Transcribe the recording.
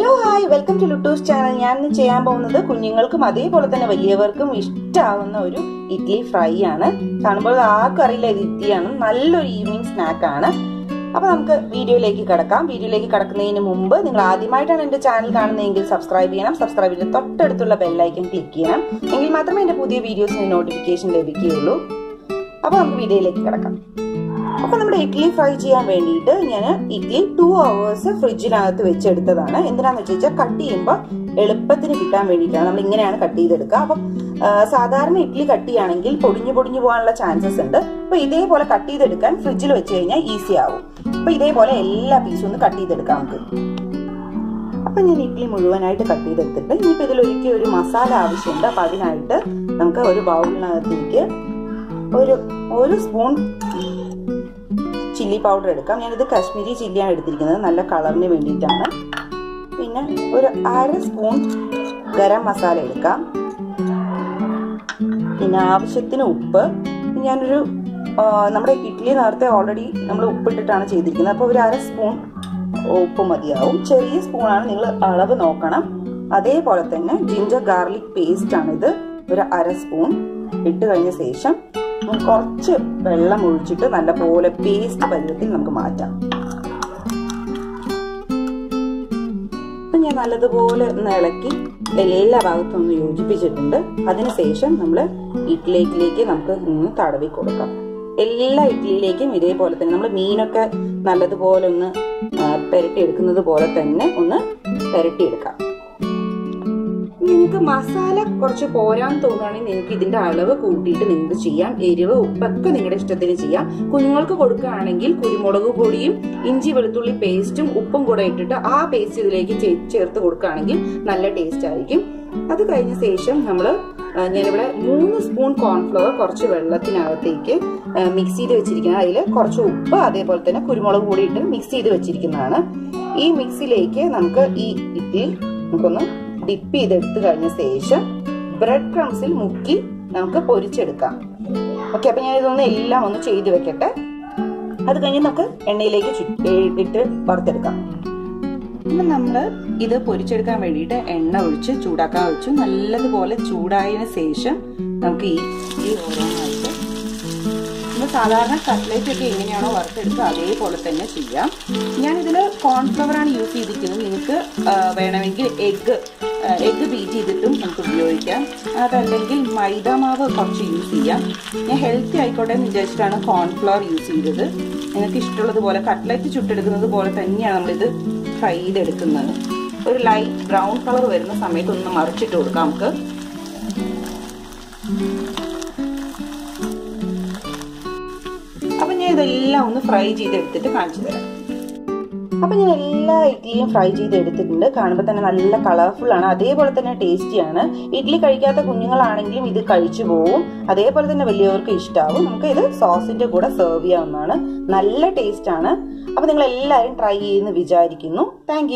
Hello hi welcome to ലുട്ടൂസ് channel ഞാൻ ഇന്ന് ചെയ്യാൻ പോകുന്നത് കുഞ്ഞുങ്ങൾക്കും അതേപോലെ തന്നെ വലിയവർക്കും ഇഷ്ടമാവുന്ന ഒരു ഇഡ്ഡലി ഫ്രൈ ആണ്. കാണുമ്പോൾ ആർക്കും അറിയില്ല ഇത് ഇഡ്ഡലിയാണ്. നല്ലൊരു ഈവനിങ് സ്നാക്ക് ആണ്. അപ്പൊ നമുക്ക് വീഡിയോയിലേക്ക് കിടക്കാം. വീഡിയോയിലേക്ക് കിടക്കുന്നതിന് മുമ്പ് നിങ്ങൾ ആദ്യമായിട്ടാണ് എന്റെ ചാനൽ കാണുന്നതെങ്കിൽ സബ്സ്ക്രൈബ് ചെയ്യണം. സബ്സ്ക്രൈബ് ചെയ്ത് തൊട്ടടുത്തുള്ള ബെല്ലൈക്കൻ ക്ലിക്ക് ചെയ്യണം. എങ്കിൽ മാത്രമേ എന്റെ പുതിയ വീഡിയോസിന് നോട്ടിഫിക്കേഷൻ ലഭിക്കുകയുള്ളൂ. അപ്പൊ നമുക്ക് വീഡിയോയിലേക്ക് കിടക്കാം. അപ്പൊ നമ്മുടെ ഇഡ്ഡലി ഫ്രൈ ചെയ്യാൻ വേണ്ടിയിട്ട് ഞാൻ ഇഡ്ഡലി ടു അവേഴ്സ് ഫ്രിഡ്ജിനകത്ത് വെച്ചെടുത്തതാണ്. എന്തിനാന്ന് വെച്ച് കഴിഞ്ഞാൽ കട്ട് ചെയ്യുമ്പോൾ എളുപ്പത്തിന് കിട്ടാൻ വേണ്ടിയിട്ടാണ്. നമ്മൾ ഇങ്ങനെയാണ് കട്ട് ചെയ്തെടുക്കുക. അപ്പം സാധാരണ ഇഡ്ഡലി കട്ട് ചെയ്യുകയാണെങ്കിൽ പൊടിഞ്ഞു പൊടിഞ്ഞു പോകാനുള്ള ചാൻസസ് ഉണ്ട്. അപ്പൊ ഇതേപോലെ കട്ട് ചെയ്തെടുക്കാൻ ഫ്രിഡ്ജിൽ വെച്ച് കഴിഞ്ഞാൽ ഈസി ആവും. അപ്പൊ ഇതേപോലെ എല്ലാ പീസും ഒന്ന് കട്ട് ചെയ്തെടുക്കാം നമുക്ക്. അപ്പൊ ഞാൻ ഇഡ്ഡലി മുഴുവനായിട്ട് കട്ട് ചെയ്തെടുത്തിട്ട് ഇനിയിപ്പോ ഇതിൽ ഒരിക്കലും ഒരു മസാല ആവശ്യമുണ്ട്. അപ്പൊ അതിനായിട്ട് നമുക്ക് ഒരു ബൗളിനകത്തേക്ക് ഒരു ഒരു സ്പൂൺ ചില്ലി പൗഡർ എടുക്കാം. ഞാനിത് കാശ്മീരി ചില്ലിയാണ് എടുത്തിരിക്കുന്നത്. നല്ല കളറിന് വേണ്ടിയിട്ടാണ്. പിന്നെ ഒരു അര സ്പൂൺ ഗരം മസാല എടുക്കാം. പിന്നെ ആവശ്യത്തിന് ഉപ്പ്. ഞാനൊരു നമ്മുടെ ഇഡ്ഡലി നേരത്തെ ഓൾറെഡി നമ്മൾ ഉപ്പിട്ടിട്ടാണ് ചെയ്തിരിക്കുന്നത്. അപ്പോൾ ഒരു അര സ്പൂൺ ഉപ്പ് മതിയാവും. ചെറിയ സ്പൂണാണ് നിങ്ങൾ അളവ് നോക്കണം. അതേപോലെ തന്നെ ജിഞ്ചർ ഗാർലിക് പേസ്റ്റ് ആണിത്. ഒരു അര സ്പൂൺ ഇട്ട് കഴിഞ്ഞ ശേഷം കുറച്ച് വെള്ളം ഒഴിച്ചിട്ട് നല്ലപോലെ പേസ്റ്റ് പരുവത്തിൽ നമുക്ക് മാറ്റാം. അപ്പൊ ഞാൻ നല്ലതുപോലെ ഒന്ന് ഇളക്കി എല്ലാ ഭാഗത്തും ഒന്ന് യോജിപ്പിച്ചിട്ടുണ്ട്. അതിനുശേഷം നമ്മൾ ഇഡ്ലിയിലേക്ക് നമുക്ക് ഒന്ന് തടവി കൊടുക്കാം. എല്ലാ ഇഡ്ലിയിലേക്കും ഇതേപോലെ തന്നെ നമ്മൾ മീനൊക്കെ നല്ലതുപോലെ ഒന്ന് പെരട്ടി എടുക്കുന്നത് പോലെ തന്നെ ഒന്ന് പെരട്ടിയെടുക്കാം. നിങ്ങൾക്ക് മസാല കുറച്ച് പോരാൻ തോന്നുകയാണെങ്കിൽ നിങ്ങൾക്ക് ഇതിന്റെ അളവ് കൂട്ടിയിട്ട് നിങ്ങൾക്ക് ചെയ്യാം. എരിവ് ഉപ്പൊക്കെ നിങ്ങളുടെ ഇഷ്ടത്തിന് ചെയ്യാം. കുഞ്ഞുങ്ങൾക്ക് കൊടുക്കുകയാണെങ്കിൽ കുരുമുളക് പൊടിയും ഇഞ്ചി വെളുത്തുള്ളി പേസ്റ്റും ഉപ്പും കൂടെ ഇട്ടിട്ട് ആ പേസ്റ്റ് ഇതിലേക്ക് ചേർത്ത് കൊടുക്കുകയാണെങ്കിൽ നല്ല ടേസ്റ്റ് ആയിരിക്കും. അത് കഴിഞ്ഞ ശേഷം നമ്മൾ ഞാനിവിടെ മൂന്ന് സ്പൂൺ കോൺഫ്ലവർ കുറച്ച് വെള്ളത്തിനകത്തേക്ക് മിക്സ് ചെയ്ത് വെച്ചിരിക്കുന്നത്. അതിൽ കുറച്ച് ഉപ്പ് അതേപോലെ തന്നെ കുരുമുളക് പൊടി ഇട്ട് മിക്സ് ചെയ്ത് വെച്ചിരിക്കുന്നതാണ്. ഈ മിക്സിലേക്ക് നമുക്ക് ഈ ഇഡ്ഡലി നമുക്കൊന്ന് ഡിപ്പ് ചെയ്തെടുത്ത് കഴിഞ്ഞ ശേഷം ബ്രെഡ് ക്രംസിൽ മുക്കി നമുക്ക് പൊരിച്ചെടുക്കാം. ഓക്കെ അപ്പൊ ഞാൻ ഇതൊന്ന് എല്ലാം ഒന്ന് ചെയ്ത് വെക്കട്ടെ. അത് കഴിഞ്ഞ് നമുക്ക് എണ്ണയിലേക്ക് ഇട്ട് വറുത്തെടുക്കാം. അപ്പം നമ്മൾ ഇത് പൊരിച്ചെടുക്കാൻ വേണ്ടിയിട്ട് എണ്ണ ഒഴിച്ച് ചൂടാക്കാൻ വെച്ചു. നല്ലതുപോലെ ചൂടായതിനു ശേഷം നമുക്ക് ഈ ഈ ഓരോന്നായിട്ട് നമ്മൾ സാധാരണ കട്ട്ലേറ്റ് ഒക്കെ എങ്ങനെയാണോ വറുത്തെടുക്കുക അതേപോലെ തന്നെ ചെയ്യാം. ഞാനിതിൽ കോൺഫ്ലവറാണ് യൂസ് ചെയ്തിരിക്കുന്നത്. നിങ്ങൾക്ക് വേണമെങ്കിൽ എഗ്ഗ് എഗ്ഗ് ബീറ്റ് ചെയ്തിട്ടും നമുക്ക് ഉപയോഗിക്കാം. അതല്ലെങ്കിൽ മൈദ മാവ് കുറച്ച് യൂസ് ചെയ്യാം. ഞാൻ ഹെൽത്തി ആയിക്കോട്ടെ എന്ന് വിചാരിച്ചിട്ടാണ് കോൺഫ്ലവർ യൂസ് ചെയ്തത്. നിങ്ങൾക്ക് ഇഷ്ടമുള്ളതുപോലെ കട്ട്ലറ്റ് ചുട്ടെടുക്കുന്നത് പോലെ തന്നെയാണ് നമ്മളിത് ഫ്രൈ ചെയ്തെടുക്കുന്നത്. ഒരു ലൈറ്റ് ബ്രൗൺ കളർ വരുന്ന സമയത്ത് ഒന്ന് മറിച്ചിട്ട് കൊടുക്കാം നമുക്ക്. ഇതെല്ലാം ഒന്ന് ഫ്രൈ ചെയ്തെടുത്തിട്ട് കാണിച്ചു തരാം. അപ്പൊ ഞാൻ എല്ലാ ഇഡ്ഡലിയും ഫ്രൈ ചെയ്ത് എടുത്തിട്ടുണ്ട് കാണുമ്പോൾ തന്നെ നല്ല കളർഫുൾ ആണ്. അതേപോലെ തന്നെ ടേസ്റ്റിയാണ് ഇഡ്ഡലി കഴിക്കാത്ത കുഞ്ഞുങ്ങളാണെങ്കിലും ഇത് കഴിച്ചു പോവും. അതേപോലെ തന്നെ വലിയവർക്ക് ഇഷ്ടാവും. നമുക്ക് ഇത് സോസിന്റെ കൂടെ സെർവ് ചെയ്യാവുന്നതാണ്. നല്ല ടേസ്റ്റ് ആണ്. അപ്പൊ നിങ്ങൾ എല്ലാവരും ട്രൈ ചെയ്യുമെന്ന് വിചാരിക്കുന്നു. താങ്ക്